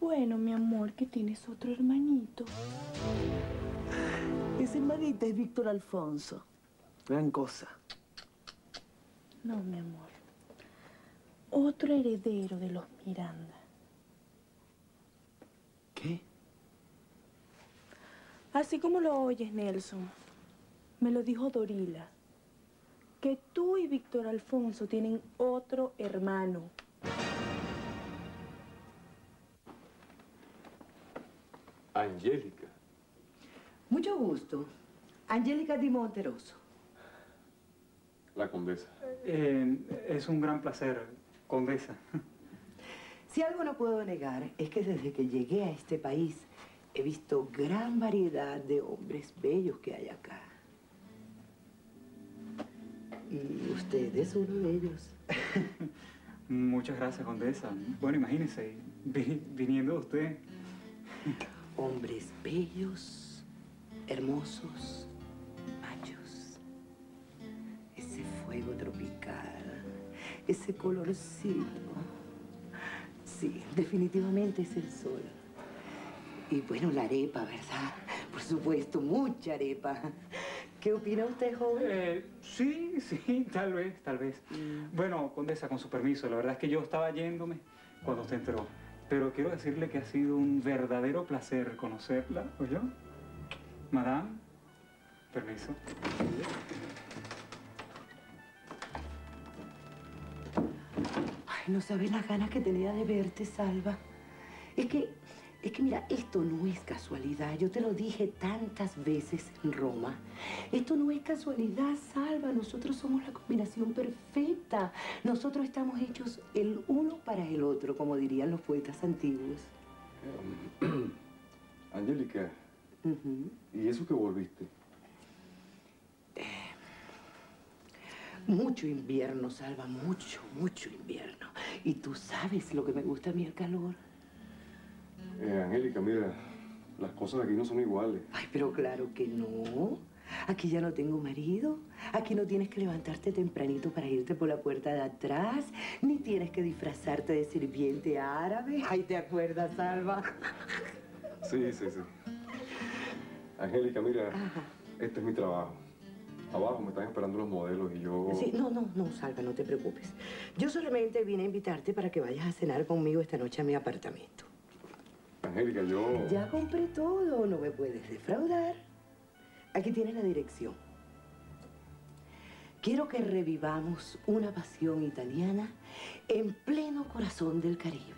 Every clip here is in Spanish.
bueno, mi amor, que tienes otro hermanito. Ese hermanito es Víctor Alfonso. Gran cosa. No, mi amor. Otro heredero de los Miranda. ¿Qué? Así como lo oyes, Nelson. Me lo dijo Dorila. Que tú y Víctor Alfonso tienen otro hermano. Angélica. Mucho gusto. Angélica Di Monteroso. La condesa. Eh, es un gran placer, condesa. Si algo no puedo negar es que desde que llegué a este país he visto gran variedad de hombres bellos que hay acá. Y usted es uno de ellos. Muchas gracias, condesa. Bueno, imagínese, vi- viniendo usted. Hombres bellos, hermosos, machos. Ese fuego tropical, ese colorcito. Sí, definitivamente es el sol. Y bueno, la arepa, ¿verdad? Por supuesto, mucha arepa. ¿Qué opina usted, joven? Eh, sí, sí, tal vez, tal vez. Bueno, condesa, con su permiso, la verdad es que yo estaba yéndome cuando usted entró. Pero quiero decirle que ha sido un verdadero placer conocerla, ¿oyó? Madame, permiso. Ay, no sabes las ganas que tenía de verte, Salva. Es que, es que mira, esto no es casualidad. Yo te lo dije tantas veces en Roma. Esto no es casualidad, Salva. Nosotros somos la combinación perfecta. Nosotros estamos hechos el uno para el otro, como dirían los poetas antiguos. Angélica, Ujú. ¿y eso que volviste? Mucho invierno, Salva, mucho, mucho invierno. Y tú sabes lo que me gusta a mí el calor. Eh, Angélica, mira, las cosas aquí no son iguales. Ay, pero claro que no. Aquí ya no tengo marido. Aquí no tienes que levantarte tempranito para irte por la puerta de atrás. Ni tienes que disfrazarte de sirviente árabe. Ay, ¿te acuerdas, Salva? Sí, sí, sí. Angélica, mira, Ajá. este es mi trabajo. Abajo me están esperando los modelos y yo... Sí, no, no, no, Salva, no te preocupes. Yo solamente vine a invitarte para que vayas a cenar conmigo esta noche a mi apartamento. Ya compré todo, no me puedes defraudar. Aquí tienes la dirección. Quiero que revivamos una pasión italiana en pleno corazón del Caribe.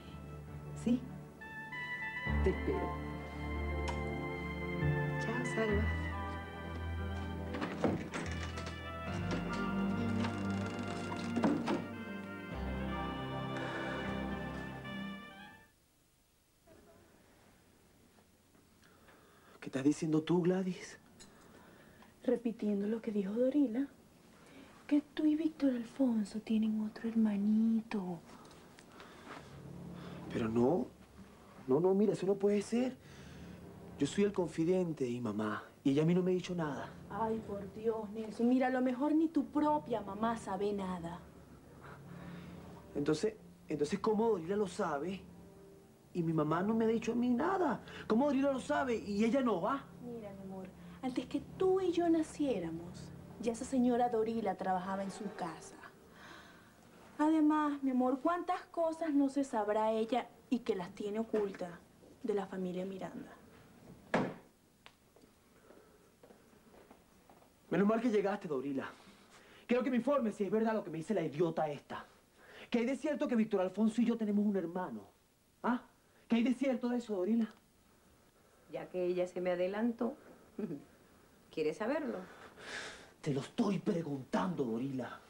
¿Sí? Te espero. Chao, Salva. ¿Qué estás diciendo tú, Gladys? Repitiendo lo que dijo Dorila. Que tú y Víctor Alfonso tienen otro hermanito. Pero no. No, no, mira, eso no puede ser. Yo soy el confidente de mi mamá y ella a mí no me ha dicho nada. Ay, por Dios, Nelson. Mira, a lo mejor ni tu propia mamá sabe nada. Entonces, entonces, ¿cómo Dorila lo sabe? Y mi mamá no me ha dicho a mí nada. ¿Cómo Dorila lo sabe y ella no va? Mira, mi amor, antes que tú y yo naciéramos, ya esa señora Dorila trabajaba en su casa. Además, mi amor, ¿cuántas cosas no se sabrá ella y que las tiene ocultas de la familia Miranda? Menos mal que llegaste, Dorila. Quiero que me informes si es verdad lo que me dice la idiota esta. Que hay de cierto que Víctor Alfonso y yo tenemos un hermano. ¿Ah? ¿Qué hay de cierto de eso, Dorila? Ya que ella se me adelantó, ¿quieres saberlo? Te lo estoy preguntando, Dorila.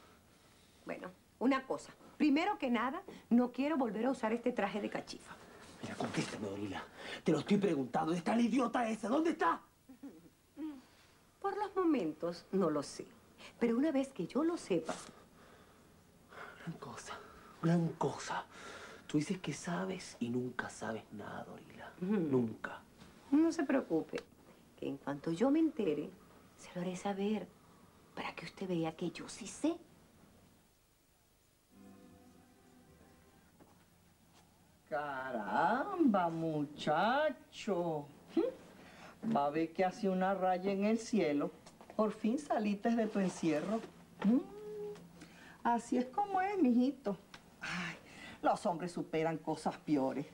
Bueno, una cosa. Primero que nada, no quiero volver a usar este traje de cachifa. Mira, contéstame, Dorila. Te lo estoy preguntando. ¿Dónde está la idiota esa? ¿Dónde está? Por los momentos, no lo sé. Pero una vez que yo lo sepa, Gran cosa, gran cosa. Tú dices que sabes y nunca sabes nada, Dorila. Nunca. no se preocupe. Que en cuanto yo me entere, se lo haré saber. Para que usted vea que yo sí sé. Caramba, muchacho. ¿Mm? Va a ver que hace una raya en el cielo. Por fin saliste de tu encierro. ¿Mm? Así es como es, mijito. Ay, los hombres superan cosas peores.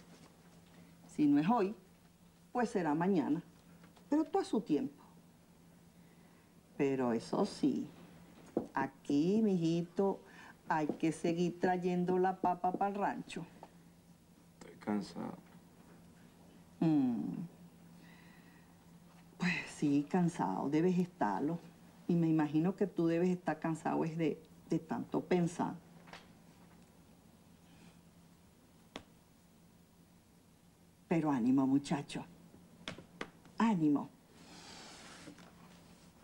Si no es hoy, pues será mañana. Pero todo a su tiempo. Pero eso sí, aquí, mijito, hay que seguir trayendo la papa para el rancho. Estoy cansado. Mm. Pues sí, cansado, debes estarlo. Y me imagino que tú debes estar cansado es de, de tanto pensar. Pero ánimo, muchacho. Ánimo.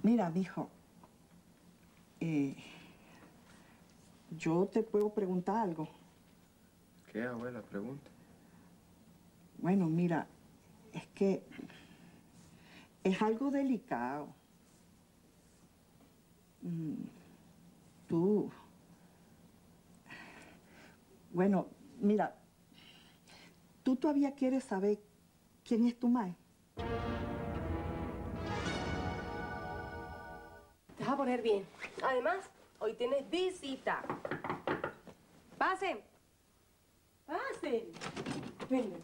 Mira, mijo. eh, yo te puedo preguntar algo. ¿Qué, abuela? Pregunta. Bueno, mira, es que es algo delicado. Mm, Tú. Bueno, mira, tú todavía quieres saber quién es tu madre. Te vas a poner bien. Además, hoy tienes visita. Pasen. Pasen. Vengan.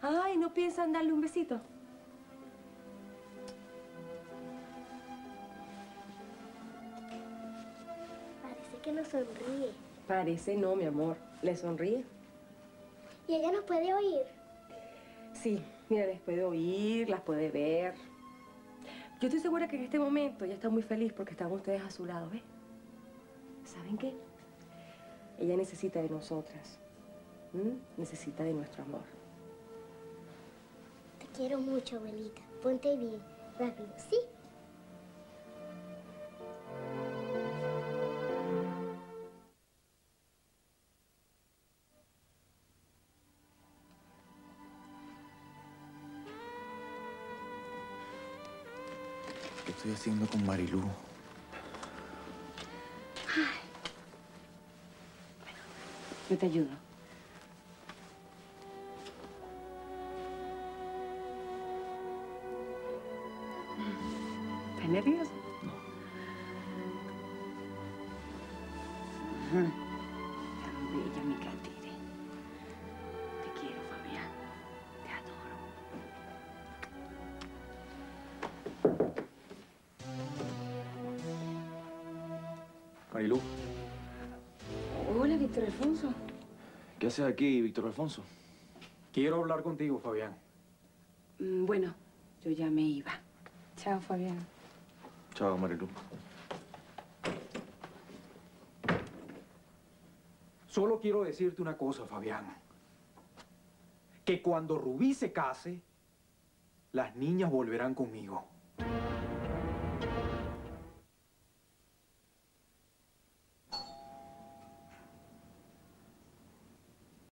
Ay, ¿no piensan darle un besito? Que nos sonríe. Parece no, mi amor. Le sonríe. Y ella nos puede oír. Sí, mira, les puede oír, las puede ver. Yo estoy segura que en este momento ella está muy feliz porque están ustedes a su lado, ¿ves? ¿Saben qué? Ella necesita de nosotras. Necesita de nuestro amor. Te quiero mucho, abuelita. Ponte bien. Rápido, ¿sí? Estoy haciendo con Marilú? Yo te ayudo. Alfonso. ¿qué haces aquí, Víctor Alfonso? Quiero hablar contigo, Fabián. Mm, Bueno, yo ya me iba. Chao, Fabián. Chao, Marilú. Solo quiero decirte una cosa, Fabián. Que cuando Rubí se case, las niñas volverán conmigo.